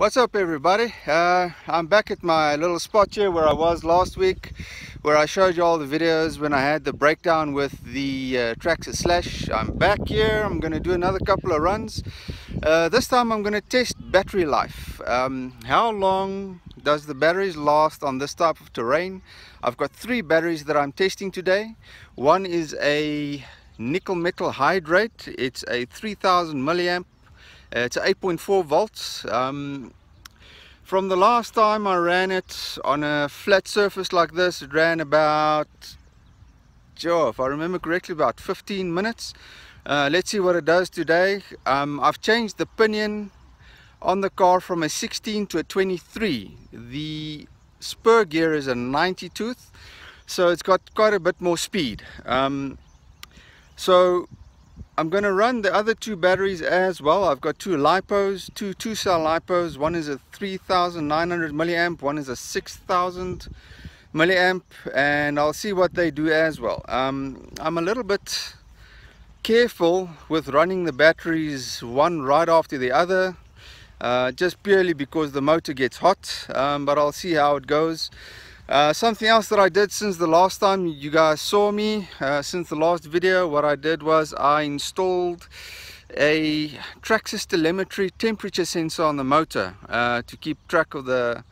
What's up everybody? Uh, I'm back at my little spot here where I was last week where I showed you all the videos when I had the breakdown with the uh, Traxxas Slash. I'm back here, I'm going to do another couple of runs. Uh, this time I'm going to test battery life. Um, how long does the batteries last on this type of terrain? I've got three batteries that I'm testing today. One is a nickel metal hydrate, it's a 3000 milliamp it's 8.4 volts. Um, from the last time I ran it on a flat surface like this, it ran about, sure, if I remember correctly, about 15 minutes. Uh, let's see what it does today. Um, I've changed the pinion on the car from a 16 to a 23. The spur gear is a 90 tooth, so it's got quite a bit more speed. Um, so I'm going to run the other two batteries as well. I've got two LiPos, two two cell LiPos. One is a 3900 milliamp, one is a 6000 milliamp, and I'll see what they do as well. Um, I'm a little bit careful with running the batteries one right after the other. Uh, just purely because the motor gets hot um, but I'll see how it goes uh, something else that I did since the last time you guys saw me, uh, since the last video, what I did was I installed a Traxxas telemetry temperature sensor on the motor uh, to keep track of the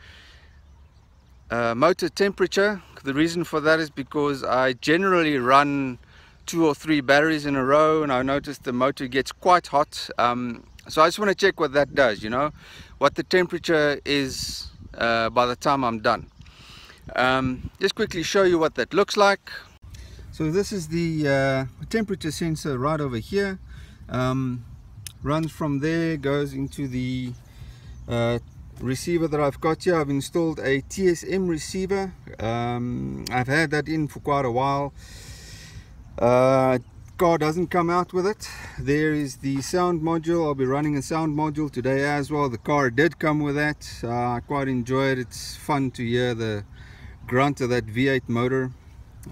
uh, motor temperature. The reason for that is because I generally run two or three batteries in a row and I noticed the motor gets quite hot. Um, so I just want to check what that does, you know, what the temperature is uh, by the time I'm done. Um, just quickly show you what that looks like. So this is the uh, temperature sensor right over here. Um, runs from there, goes into the uh, receiver that I've got here. I've installed a TSM receiver. Um, I've had that in for quite a while. Uh, car doesn't come out with it. There is the sound module. I'll be running a sound module today as well. The car did come with that. Uh, I quite enjoy it. It's fun to hear the grunt of that V8 motor.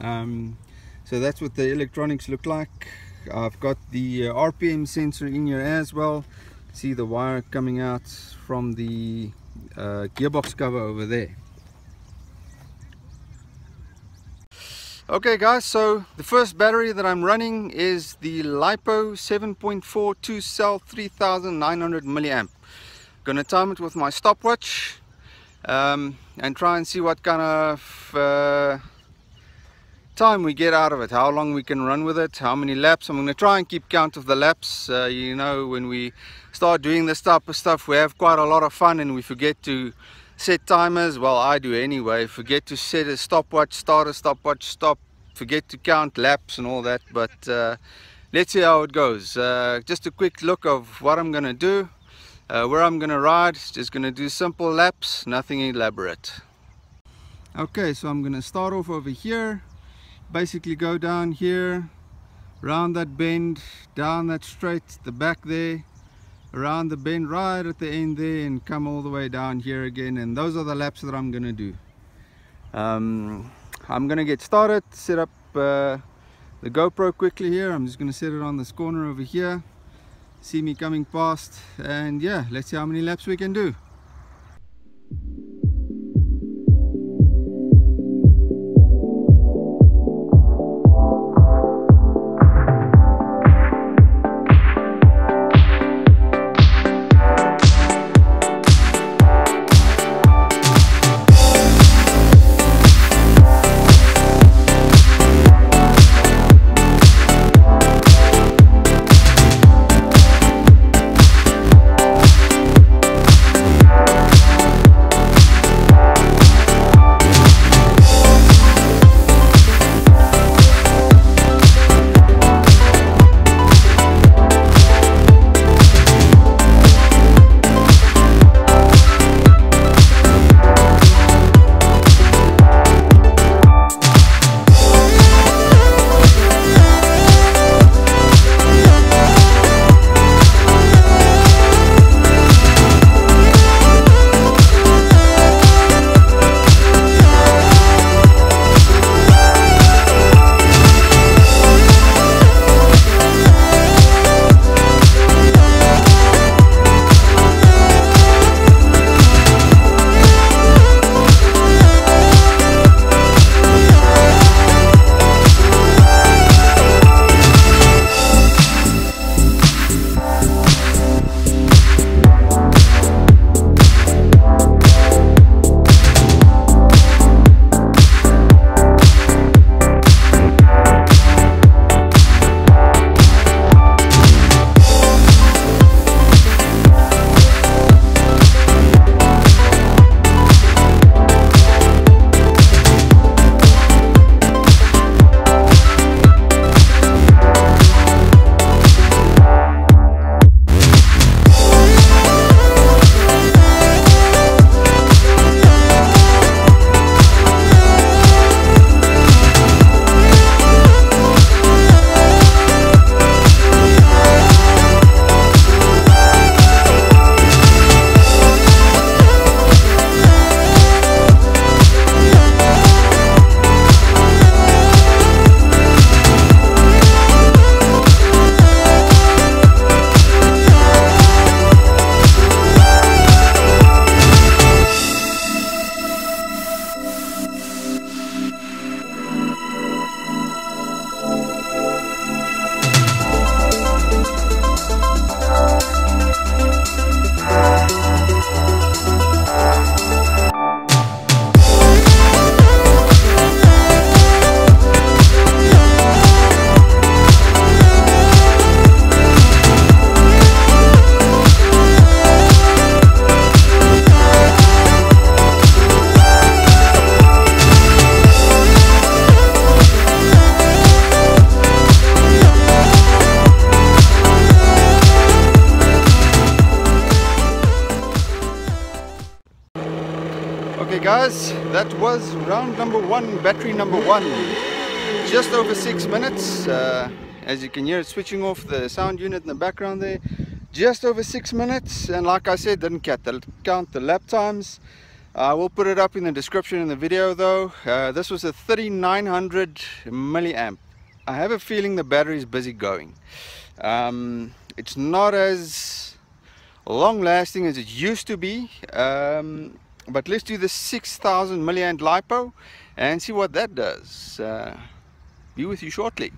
Um, so that's what the electronics look like. I've got the uh, RPM sensor in here as well. See the wire coming out from the uh, gearbox cover over there. Okay guys so the first battery that I'm running is the LiPo 7.42 cell 3900 milliamp. Gonna time it with my stopwatch um, and try and see what kind of uh, time we get out of it how long we can run with it how many laps. I'm going to try and keep count of the laps. Uh, you know when we start doing this type of stuff we have quite a lot of fun and we forget to set timers. Well I do anyway. Forget to set a stopwatch start a stopwatch stop. Forget to count laps and all that. But uh, let's see how it goes. Uh, just a quick look of what I'm gonna do uh, where I'm gonna ride just gonna do simple laps nothing elaborate. Okay so I'm gonna start off over here. Basically go down here around that bend down that straight the back there around the bend right at the end there and come all the way down here again and those are the laps that I'm gonna do. Um, I'm gonna get started set up uh, the GoPro quickly here. I'm just gonna set it on this corner over here see me coming past and yeah let's see how many laps we can do that was round number one, battery number one. Just over six minutes. Uh, as you can hear it switching off the sound unit in the background there. Just over six minutes and like I said, didn't count the, count the lap times. I will put it up in the description in the video though. Uh, this was a 3900 milliamp. I have a feeling the battery is busy going. Um, it's not as long lasting as it used to be. Um, but let's do the 6000 milliamp LiPo and see what that does. Uh, be with you shortly.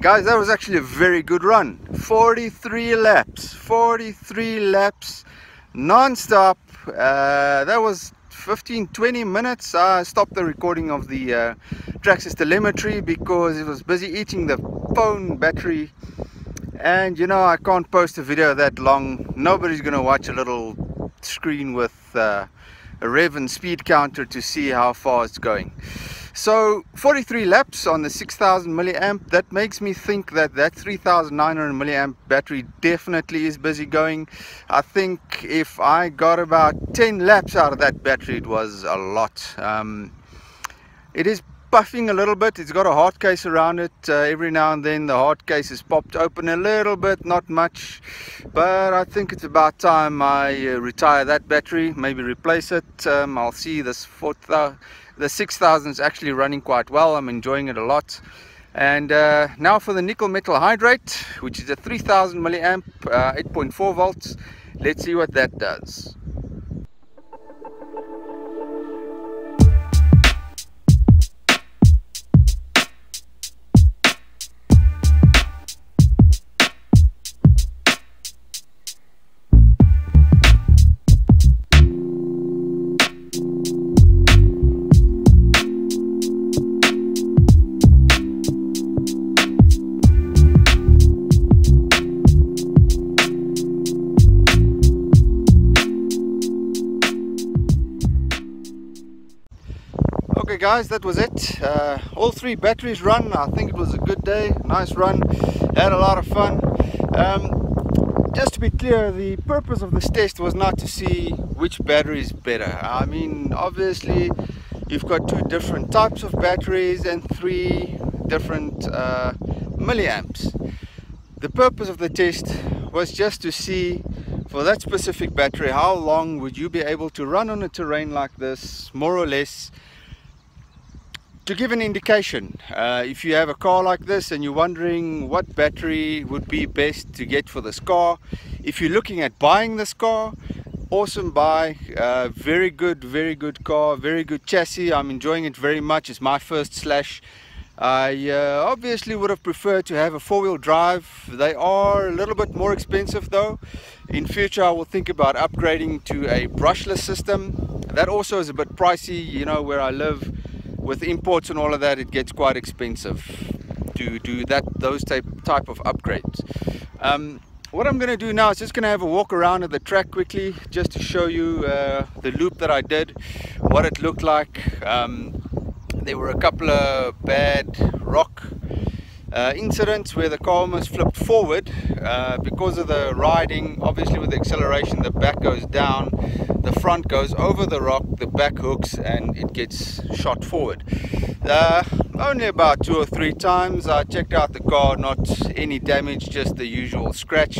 Guys, that was actually a very good run. 43 laps, 43 laps non-stop. Uh, that was 15-20 minutes. I stopped the recording of the uh, Traxxas telemetry because it was busy eating the phone battery. And you know, I can't post a video that long. Nobody's gonna watch a little screen with uh, a rev and speed counter to see how far it's going. So 43 laps on the 6000 milliamp, that makes me think that that 3900 milliamp battery definitely is busy going. I think if I got about 10 laps out of that battery, it was a lot. Um, it is puffing a little bit, it's got a hard case around it. Uh, every now and then the hard case is popped open a little bit, not much. But I think it's about time I uh, retire that battery, maybe replace it. Um, I'll see this 4000 the 6000 is actually running quite well. I'm enjoying it a lot. And uh, now for the nickel metal hydrate which is a 3000 milliamp uh, 8.4 volts. Let's see what that does guys that was it. Uh, all three batteries run. I think it was a good day nice run had a lot of fun. Um, just to be clear the purpose of this test was not to see which battery is better. I mean obviously you've got two different types of batteries and three different uh, milliamps. The purpose of the test was just to see for that specific battery how long would you be able to run on a terrain like this more or less to give an indication uh, if you have a car like this and you're wondering what battery would be best to get for this car if you're looking at buying this car awesome buy uh, very good very good car very good chassis. I'm enjoying it very much. It's my first slash. I uh, obviously would have preferred to have a four-wheel drive. They are a little bit more expensive though. In future I will think about upgrading to a brushless system. That also is a bit pricey you know where I live with imports and all of that it gets quite expensive to do that those type type of upgrades. Um, what I'm gonna do now is just gonna have a walk around at the track quickly just to show you uh, the loop that I did what it looked like. Um, there were a couple of bad rock uh, incidents where the car almost flipped forward uh, because of the riding obviously with the acceleration the back goes down the front goes over the rock the back hooks and it gets shot forward. Uh, only about two or three times. I checked out the car not any damage just the usual scratch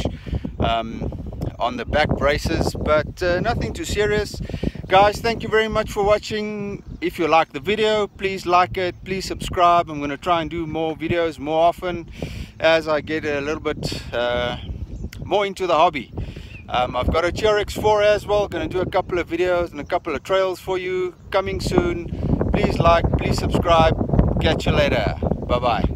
um, on the back braces but uh, nothing too serious. Guys thank you very much for watching. If you like the video please like it please subscribe. I'm going to try and do more videos more often as I get a little bit uh, more into the hobby um, I've got a TRX4 as well. Going to do a couple of videos and a couple of trails for you. Coming soon. Please like please subscribe. Catch you later. Bye bye